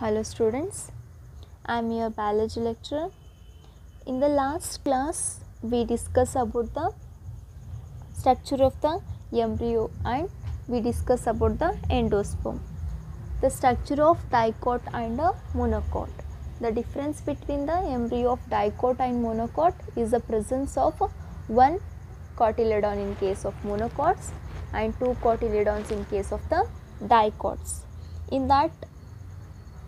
Hello students, I am your biology lecturer. In the last class, we discussed about the structure of the embryo and we discussed about the endosperm. The structure of dicot and monocot. The difference between the embryo of dicot and monocot is the presence of one cotyledon in case of monocots and two cotyledons in case of the dicots. In that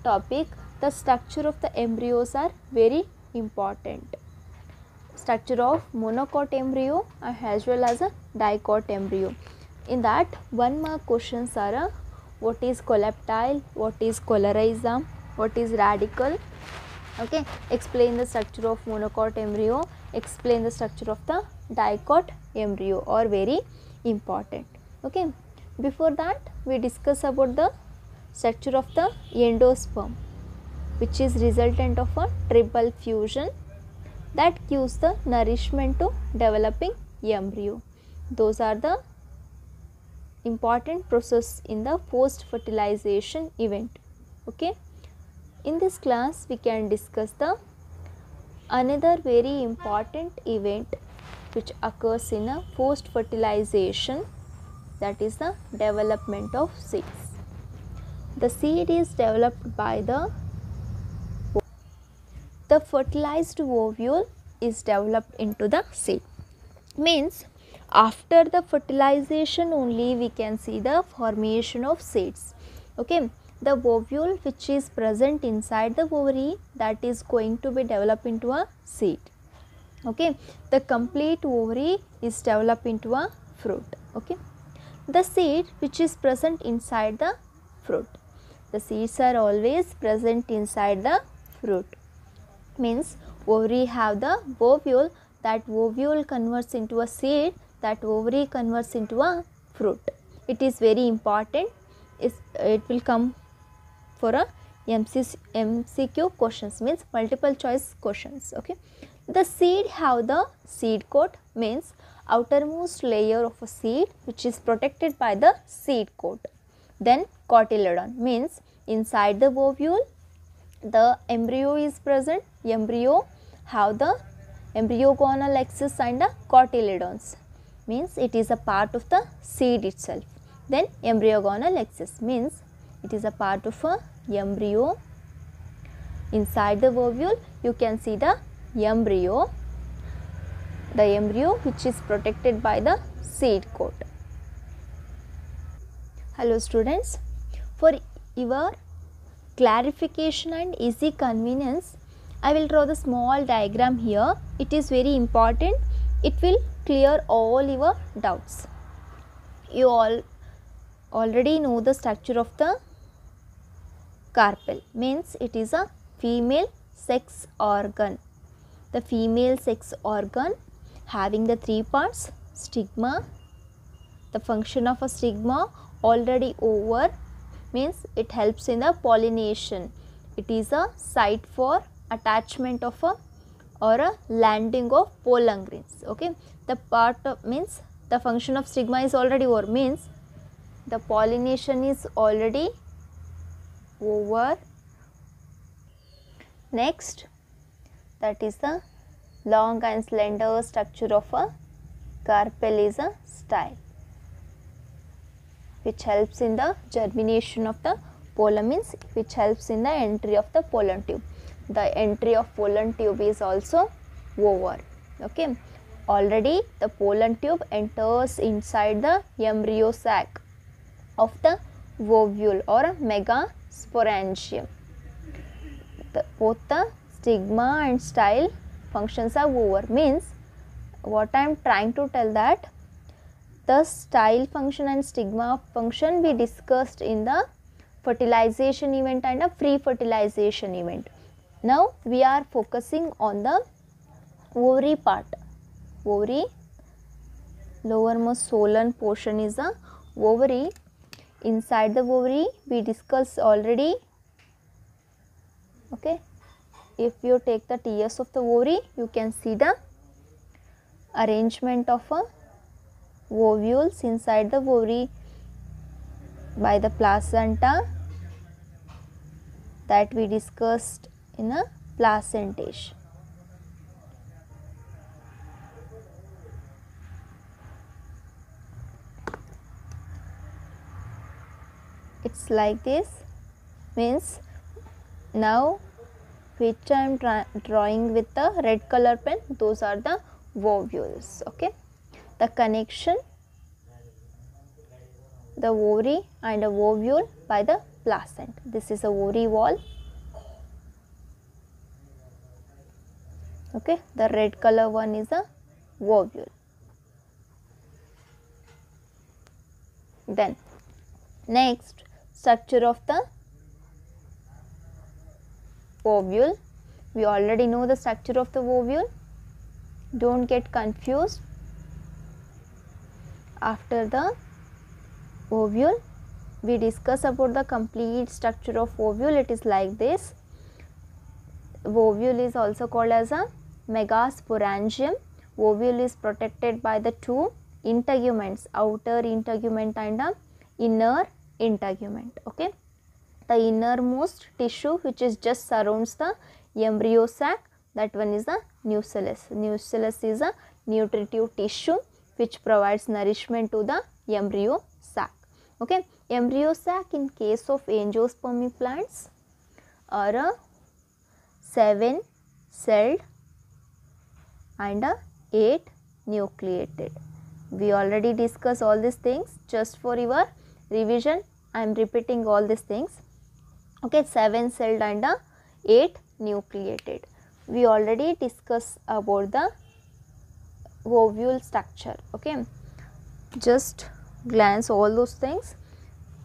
topic the structure of the embryos are very important. Structure of monocot embryo as well as a dicot embryo. In that one mark questions are uh, what is coleoptile what is coleorhiza what is radicle? Okay explain the structure of monocot embryo explain the structure of the dicot embryo are very important. Okay before that we discuss about the structure of the endosperm which is resultant of a triple fusion that gives the nourishment to developing embryo. Those are the important process in the post fertilization event okay? In this class we can discuss the another very important event which occurs in a post fertilization that is the development of seeds the seed is developed by the the fertilized ovule is developed into the seed. Means after the fertilization only we can see the formation of seeds. Okay? The ovule which is present inside the ovary that is going to be developed into a seed. Okay? The complete ovary is developed into a fruit. Okay? The seed which is present inside the fruit the seeds are always present inside the fruit. Means ovary have the ovule. That ovule converts into a seed. That ovary converts into a fruit. It is very important. Is it will come for a MCQ, MCQ questions. Means multiple choice questions. Okay? The seed have the seed coat. Means outermost layer of a seed which is protected by the seed coat. Then cotyledon means inside the ovule the embryo is present. Embryo have the embryogonal axis and the cotyledons. Means it is a part of the seed itself. Then embryogonal axis. Means it is a part of a embryo. Inside the ovule you can see the embryo. The embryo which is protected by the seed coat. Hello students. For your clarification and easy convenience. I will draw the small diagram here. It is very important. It will clear all your doubts. You all already know the structure of the carpel. Means it is a female sex organ. The female sex organ having the three parts stigma the function of a stigma already over means it helps in the pollination. It is a site for attachment of a or a landing of pollen grains okay? The part of means the function of stigma is already over means the pollination is already over. Next that is the long and slender structure of a carpel is a style which helps in the germination of the pollen means which helps in the entry of the pollen tube. The entry of pollen tube is also over okay? Already the pollen tube enters inside the embryo sac of the ovule or megasporangium the, both the stigma and style functions are over. Means what I am trying to tell that the style function and stigma function we discussed in the fertilization event and a pre fertilization event now we are focusing on the ovary part. Ovary, lowermost swollen portion is the ovary. Inside the ovary we discussed already. Okay. If you take the TS of the ovary, you can see the arrangement of a ovules inside the ovary by the placenta that we discussed in a placentation. It's like this means now which I am drawing with the red color pen those are the ovules okay the connection the ovary and a ovule by the placenta. This is a ovary wall. Okay, the red color one is a ovule. Then next structure of the ovule. We already know the structure of the ovule. Don't get confused. After the ovule we discuss about the complete structure of ovule. It is like this. Ovule is also called as a megasporangium. Ovule is protected by the two integuments outer integument and a inner integument okay? The innermost tissue which is just surrounds the embryo sac that one is the nucellus. Nucellus is a nutritive tissue which provides nourishment to the embryo sac. Okay? Embryo sac in case of angiospermy plants are a 7 celled and a 8 nucleated. We already discussed all these things. Just for your revision i am repeating all these things. Okay? 7 celled and a 8 nucleated. We already discussed about the ovule structure okay just glance all those things.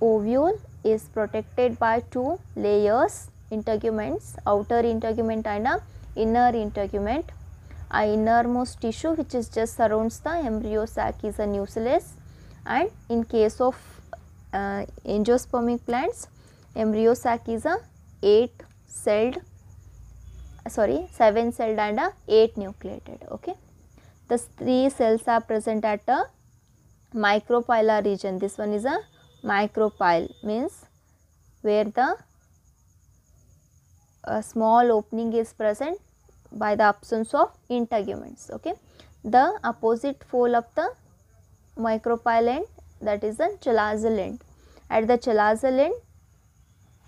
Ovule is protected by two layers integuments, outer integument and a inner integument. A innermost tissue which is just surrounds the embryo sac is a nucleus and in case of uh, angiospermic plants embryo sac is a 8 celled sorry 7 celled and a 8 nucleated okay. The three cells are present at a micropylar region. This one is a micropyle means where the a small opening is present by the absence of integuments okay? The opposite pole of the micropyle end that is the chalazal end. At the chalazal end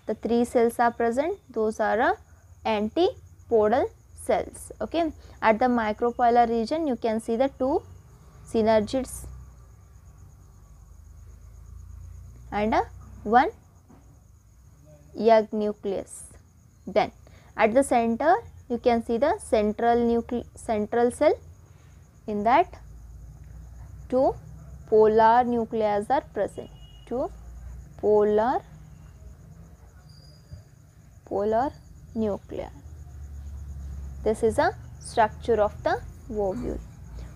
the three cells are present. Those are a antipodal cells okay? At the micropylar region you can see the two synergids and a one egg nucleus. Then at the center you can see the central nucle central cell. In that two polar nuclei are present. Two polar polar nuclei this is a structure of the ovule.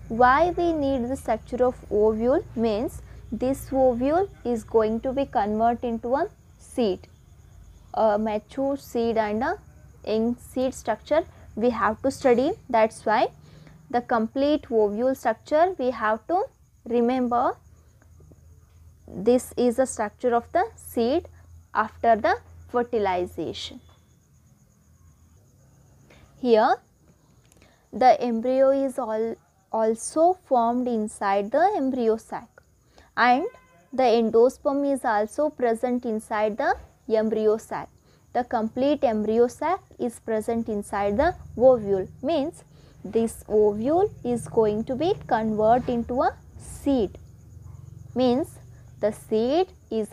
Why we need the structure of ovule means this ovule is going to be converted into a seed. A mature seed and a young seed structure we have to study. That's why the complete ovule structure we have to remember. This is the structure of the seed after the fertilization here the embryo is all also formed inside the embryo sac. And the endosperm is also present inside the embryo sac. The complete embryo sac is present inside the ovule. Means this ovule is going to be converted into a seed. Means the seed is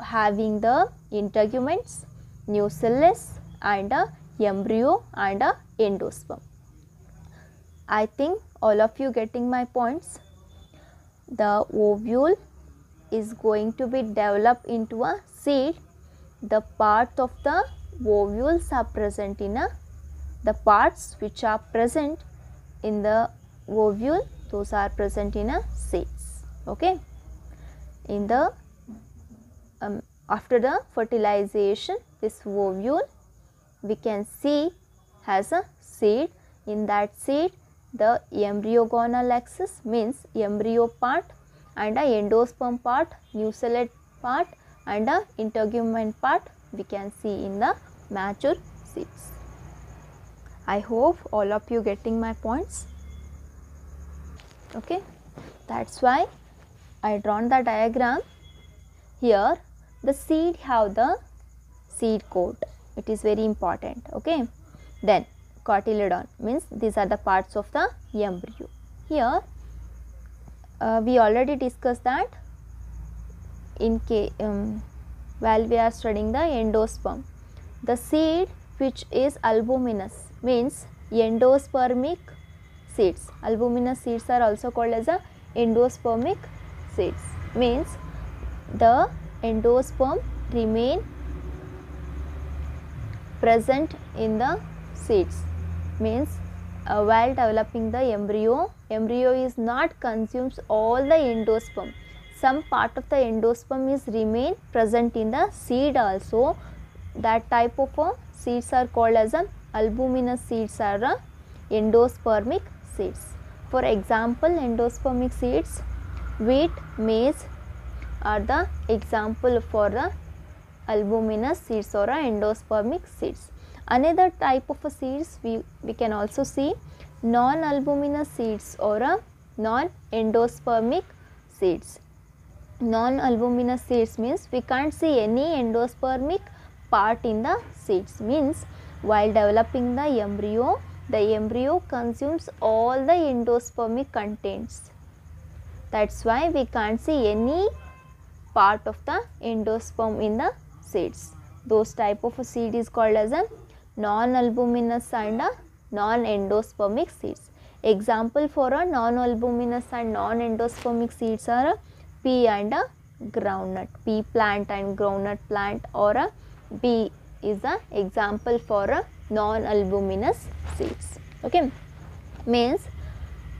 having the integuments, nucellus and a embryo and a endosperm. I think all of you getting my points. The ovule is going to be developed into a seed. The parts of the ovules are present in a the parts which are present in the ovule those are present in a seeds okay? In the um, after the fertilization this ovule we can see has a seed in that seed the embryogonal axis means embryo part and a endosperm part, nucellate part and a integument part we can see in the mature seeds. I hope all of you getting my points. Okay, that's why I drawn the diagram. Here the seed have the seed coat. It is very important. Okay, then cotyledon means these are the parts of the embryo. Here uh, we already discussed that in case um, while we are studying the endosperm. The seed which is albuminous means endospermic seeds. Albuminous seeds are also called as a endospermic seeds means the endosperm remain present in the seeds. Means uh, while developing the embryo embryo is not consumes all the endosperm. Some part of the endosperm is remain present in the seed also. That type of uh, seeds are called as a albuminous seeds are uh, endospermic seeds. For example endospermic seeds wheat maize are the example for the albuminous seeds or endospermic seeds another type of seeds we, we can also see non-albuminous seeds or a non-endospermic seeds. Non-albuminous seeds means we can't see any endospermic part in the seeds. Means while developing the embryo the embryo consumes all the endospermic contents. That's why we can't see any part of the endosperm in the seeds. Those type of seed is called as a non-albuminous and non-endospermic seeds. Example for a non-albuminous and non-endospermic seeds are pea and a groundnut. Pea plant and groundnut plant or a bee is a example for a non-albuminous seeds. Okay. Means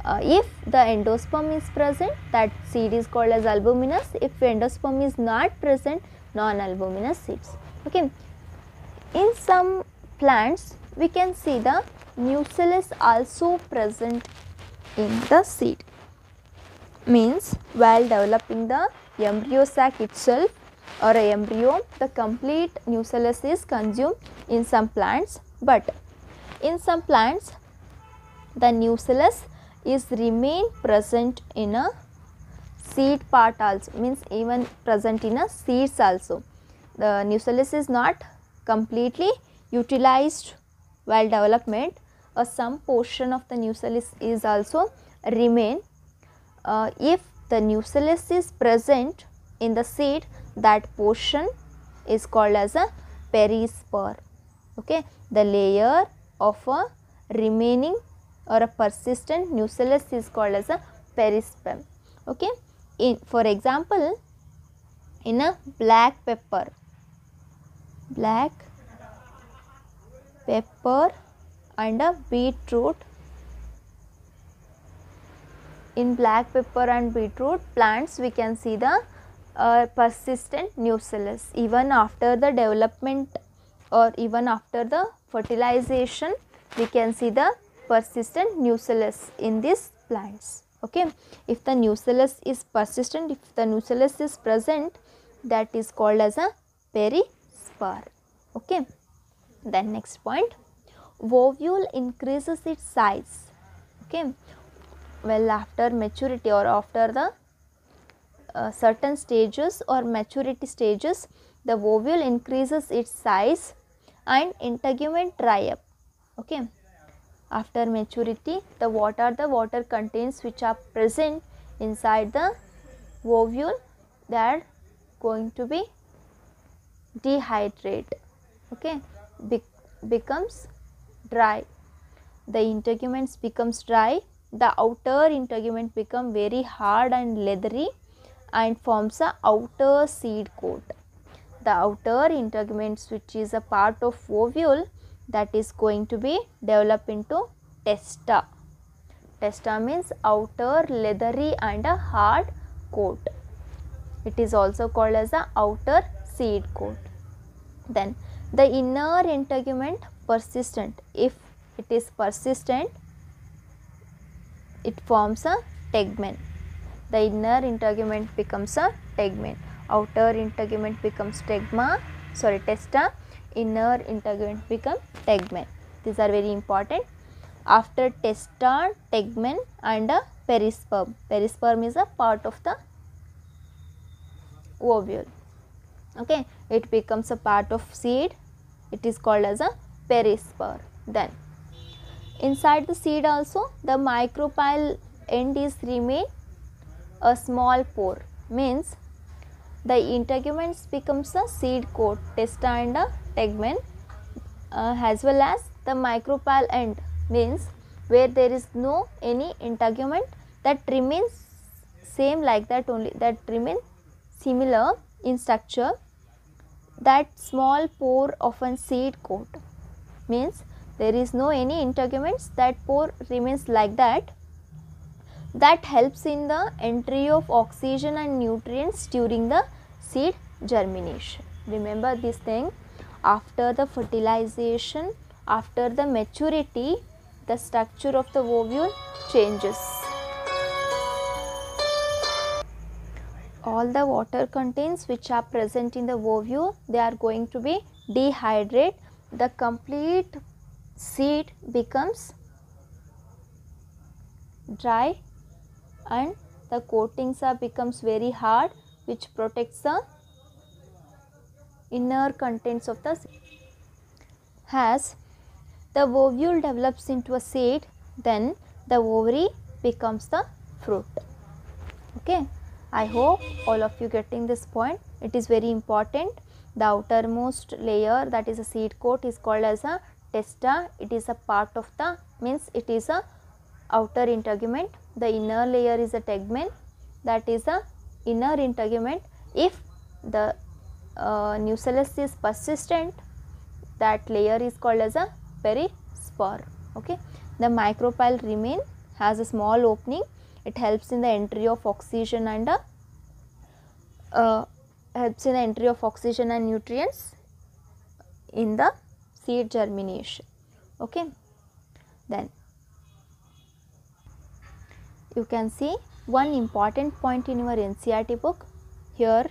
uh, if the endosperm is present that seed is called as albuminous. If endosperm is not present non-albuminous seeds. Okay. In some plants we can see the nucellus also present in the seed. Means while developing the embryo sac itself or a embryo the complete nucellus is consumed in some plants but in some plants the nucellus is remain present in a seed part also means even present in a seeds also. The nucellus is not completely utilized while development. A some portion of the nucellus is also remain. Uh, if the nucellus is present in the seed that portion is called as a perisperm okay? The layer of a remaining or a persistent nucellus is called as a perisperm okay? In for example in a black pepper black pepper and a beetroot. In black pepper and beetroot plants we can see the uh, persistent nucellus. Even after the development or even after the fertilization we can see the persistent nucellus in these plants. Okay? If the nucellus is persistent if the nucellus is present that is called as a perisperm okay then next point ovule increases its size. Okay. Well after maturity or after the uh, certain stages or maturity stages the ovule increases its size and integument dry up. Okay. After maturity the what are the water contents which are present inside the ovule they are going to be dehydrate okay Be becomes dry. The integuments becomes dry. The outer integument become very hard and leathery and forms a outer seed coat. The outer integuments which is a part of ovule that is going to be developed into testa. Testa means outer leathery and a hard coat. It is also called as the outer seed coat. Then the inner integument persistent if it is persistent it forms a tegmen the inner integument becomes a tegmen outer integument becomes stegma sorry testa inner integument become tegmen. These are very important. After testa, tegmen and a perisperm. Perisperm is a part of the ovule. Okay, it becomes a part of seed. It is called as a perisperm. Then. Inside the seed also the micropyle end is remain a small pore. Means the integuments becomes a seed coat testa and a tegmen uh, as well as the micropyle end. Means where there is no any integument that remains same like that only that remain similar in structure that small pore of a seed coat. Means there is no any integuments that pore remains like that. That helps in the entry of oxygen and nutrients during the seed germination. Remember this thing after the fertilization after the maturity the structure of the ovule changes all the water contents which are present in the ovule they are going to be dehydrate the complete seed becomes dry and the coatings are becomes very hard which protects the inner contents of the seed. As the ovule develops into a seed then the ovary becomes the fruit. Okay. I hope all of you getting this point. It is very important. The outermost layer that is a seed coat is called as a testa. It is a part of the means it is a outer integument. The inner layer is a tegmen that is a inner integument. If the uh, nucellus is persistent that layer is called as a perispore. Okay. The micropyle remain has a small opening it helps in the entry of oxygen and uh, uh, helps in the entry of oxygen and nutrients in the seed germination. Okay? Then you can see one important point in your NCERT book. Here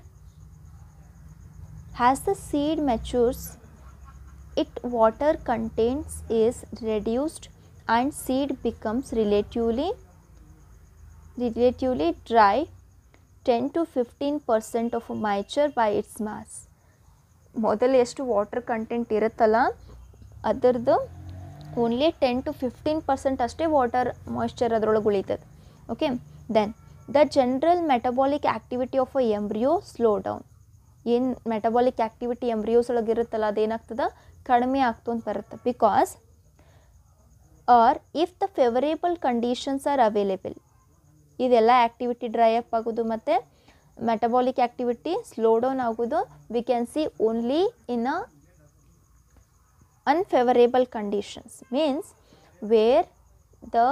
as the seed matures it water contains is reduced and seed becomes relatively relatively dry 10 to 15 percent of mature by its mass. ಮೊದಲು ಎಷ್ಟು water content ಇರುತ್ತಲ್ಲ, ಅದರದ್ದು only ten to fifteen percent ಅಷ್ಟೇ water moisture ಅದರೊಳಗೆ ಉಳಿತದೆ. Okay then the general metabolic activity of a embryo slow down ಏನು metabolic activity embryos ಒಳಗೆ ಇರುತ್ತಲ್ಲ, ಅದೇನಾಗ್ತದೆ? ಕಡಿಮೆ ಆಗ್ತು ಅಂತ ಬರುತ್ತೆ. Because are if the favourable conditions are available ಇದೆಲ್ಲ ಆ್ಯಕ್ಟಿವಿಟಿ ಡ್ರೈ ಅಪ್ ಆಗೋದು ಮತ್ತು ಮೆಟಬಾಲಿಕ್ ಆ್ಯಕ್ಟಿವಿಟಿ ಸ್ಲೋ ಡೌನ್ ಆಗೋದು we can see only in a unfavorable conditions means where the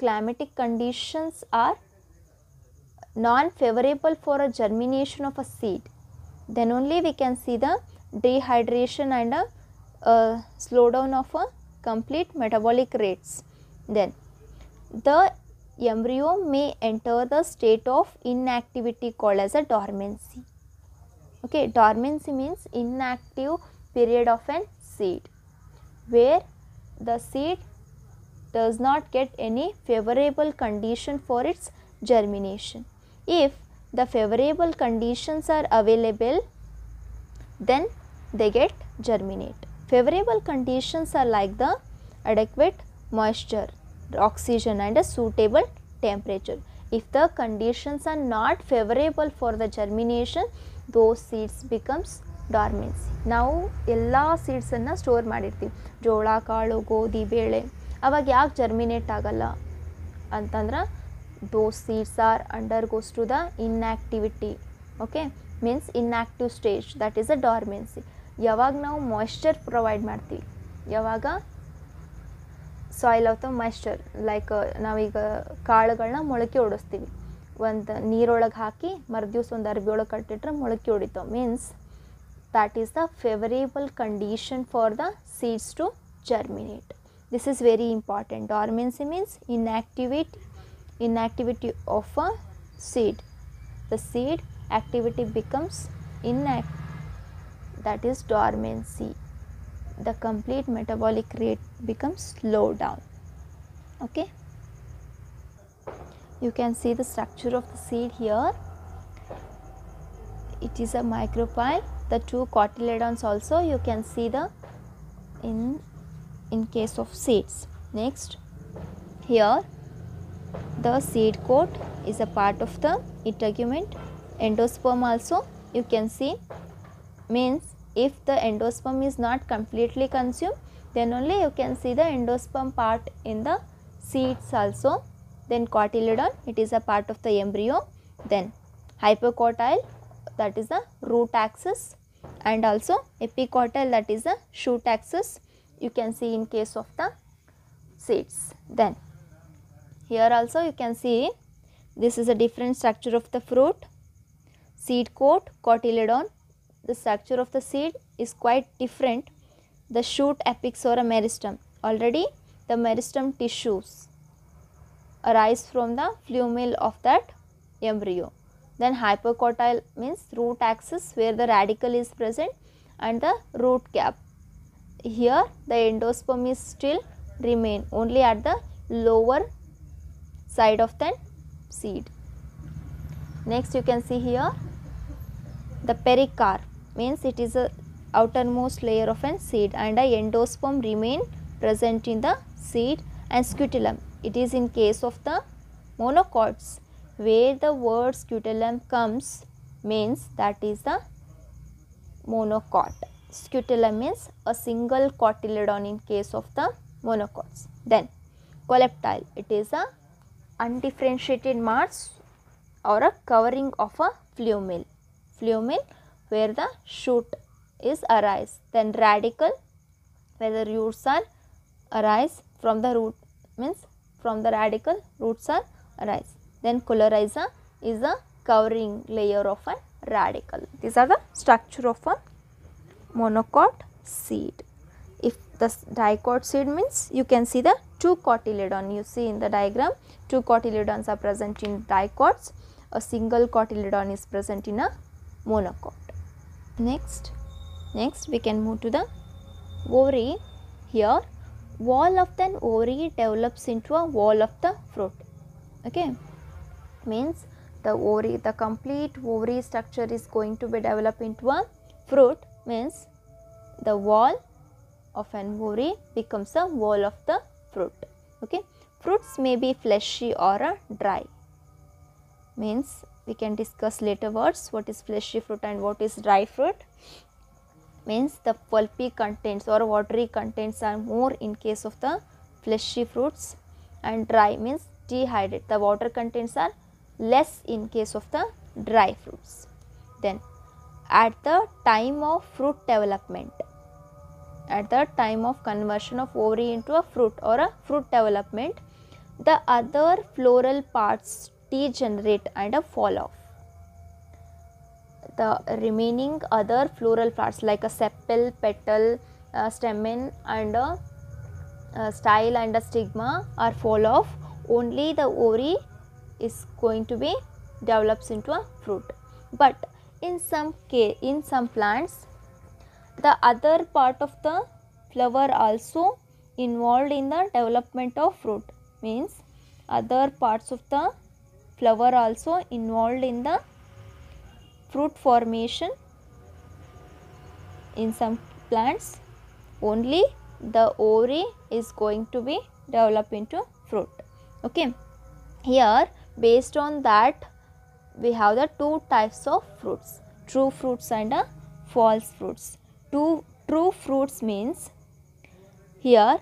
climatic conditions are non favorable for a germination of a seed then only we can see the dehydration and a, uh, slowdown of a complete metabolic rates then the embryo may enter the state of inactivity called as a dormancy. Okay dormancy means inactive period of an seed where the seed does not get any favorable condition for its germination. If the favorable conditions are available then they get germinate favorable conditions are like the adequate moisture oxygen and a suitable temperature. If the conditions are not favorable for the germination, those seeds becomes dormancy ನಾವು ಎಲ್ಲ ಸೀಡ್ಸನ್ನು store ಮಾಡಿರ್ತೀವಿ. ಜೋಳ, ಕಾಳು, ಗೋಧಿ, ಬೇಳೆ, ಅವಾಗ ಯಾಕೆ germinate ಆಗಲ್ಲ? ಅಂತಂದ್ರೆ those seeds are under goes to the inactivity okay means inactive stage that is a dormancy ಯಾವಾಗ ನಾವು ಮಾಯ್ಶ್ಚರ್ ಪ್ರೊವೈಡ್ ಮಾಡ್ತೀವಿ? ಯಾವಾಗ Soil of the moisture like ನಾವೀಗ ಕಾಳುಗಳನ್ನ ಮೊಳಕೆ ಓಡಿಸ್ತೀವಿ ಒಂದು ನೀರೊಳಗೆ ಹಾಕಿ ಮರುದಿವ್ಸ ಒಂದು ಅರ್ಬಿ ಒಳಗೆ ಕಟ್ಟಿಟ್ರೆ ಮೊಳಕೆ ಹೊಡಿತಾವೆ means that is the favorable condition for the seeds to germinate. This is very important. Dormancy means inactivity, inactivity of a seed. The seed activity becomes inactive. That is dormancy. the complete metabolic rate becomes slow down. Okay? You can see the structure of the seed here. It is a micropyle the two cotyledons also you can see the in in case of seeds. Next here the seed coat is a part of the integument. Endosperm also you can see means if the endosperm is not completely consumed then only you can see the endosperm part in the seeds also. Then cotyledon it is a part of the embryo. Then hypocotyl that is the root axis. And also epicotyl that is the shoot axis. You can see in case of the seeds. Then here also you can see this is a different structure of the fruit. Seed coat cotyledon the structure of the seed is quite different the shoot apex or a meristem already the meristem tissues arise from the plumule of that embryo then hypocotyl means root axis where the radicle is present and the root cap. Here the endosperm is still remain only at the lower side of the seed. Next you can see here the pericarp means it is a outermost layer of a seed and a endosperm remain present in the seed and scutellum. It is in case of the monocots where the word scutellum comes means that is the monocot. Scutellum means a single cotyledon in case of the monocots. Then coleoptile it is a undifferentiated mass or a covering of a plumule. Plumule where the shoot is arise. Then radicle where the roots are arise from the root means from the radicle roots are arise. Then coleorhiza is a covering layer of a radicle. These are the structure of a monocot seed. If the dicot seed means you can see the two cotyledon you see in the diagram two cotyledons are present in dicots a single cotyledon is present in a monocot. Next, next we can move to the ovary. Here wall of the ovary develops into a wall of the fruit. Okay? Means the ovary the complete ovary structure is going to be developed into a fruit. Means the wall of an ovary becomes a wall of the fruit. Okay? Fruits may be fleshy or dry. Means we can discuss later words what is fleshy fruit and what is dry fruit means the pulpy contents or watery contents are more in case of the fleshy fruits and dry means dehydrated the water contents are less in case of the dry fruits. Then at the time of fruit development, at the time of conversion of ovary into a fruit or a fruit development, the other floral parts degenerate and a fall off. The remaining other floral parts like a sepal, petal, uh, stamen and a, a style and a stigma are fall off. Only the ovary is going to be develops into a fruit. But in some case, in some plants, the other part of the flower also involved in the development of fruit means other parts of the flower also involved in the fruit formation in some plants. Only the ovary is going to be developed into fruit. Okay. Here based on that we have the two types of fruits. True fruits and a false fruits. Two true fruits means here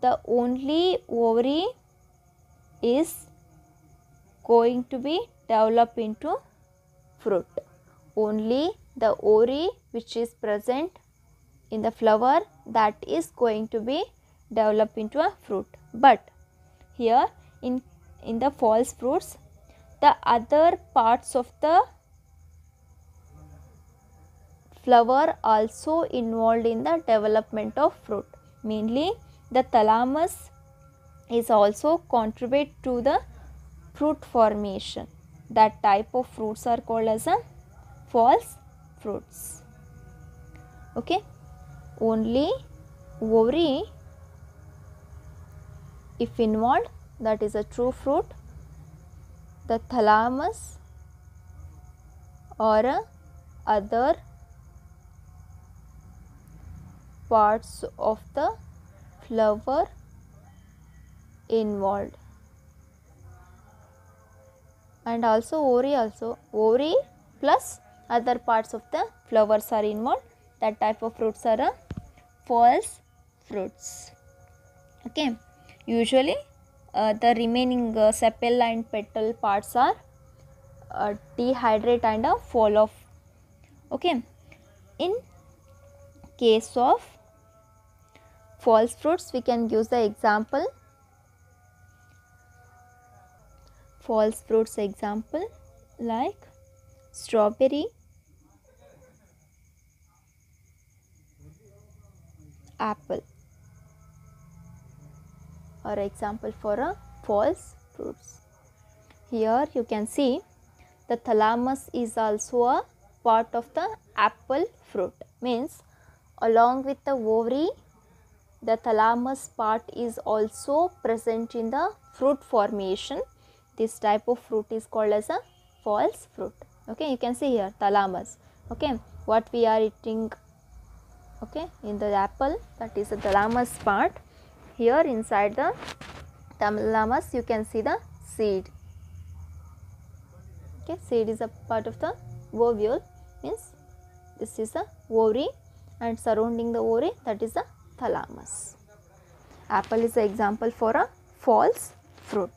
the only ovary is going to be developed into fruit. Only the ovary which is present in the flower that is going to be developed into a fruit. But here in in the false fruits the other parts of the flower also involved in the development of fruit. Mainly the thalamus is also contribute to the fruit formation. That type of fruits are called as a false fruits. Okay? Only ovary if involved that is a true fruit the thalamus or other parts of the flower involved and also ovary also. Ovary plus other parts of the flowers are involved. That type of fruits are uh, false fruits. Okay. Usually uh, the remaining uh, sepal and petal parts are uh, dehydrate and uh, fall off. Okay. In case of false fruits we can use the example false fruits example like strawberry apple. Or example for a false fruits. Here you can see the thalamus is also a part of the apple fruit. Means along with the ovary the thalamus part is also present in the fruit formation this type of fruit is called as a false fruit. Okay you can see here thalamus. Okay what we are eating okay in the apple that is the thalamus part. Here inside the thalamus you can see the seed. Okay seed is a part of the ovule means this is the ovary and surrounding the ovary that is the thalamus. Apple is the example for a false fruit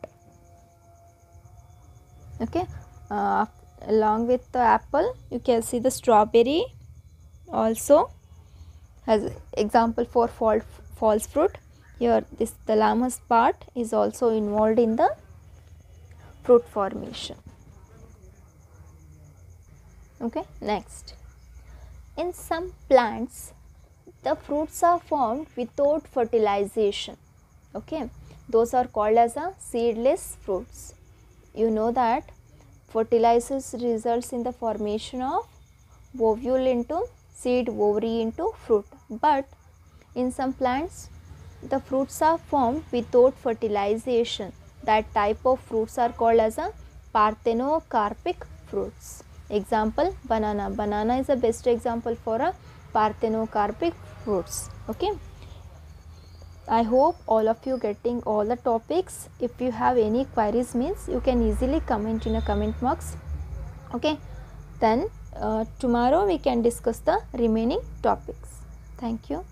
okay. Uh, along with the apple you can see the strawberry also. As example for false, false fruit here this thalamus part is also involved in the fruit formation. Okay next. In some plants the fruits are formed without fertilization. Okay those are called as a seedless fruits you know that fertilizers results in the formation of ovule into seed ovary into fruit. But in some plants the fruits are formed without fertilization. That type of fruits are called as a parthenocarpic fruits. Example banana. Banana is the best example for a parthenocarpic fruits. Okay I hope all of you getting all the topics. If you have any queries means you can easily comment in a comment box. Okay. Then uh, tomorrow we can discuss the remaining topics. Thank you.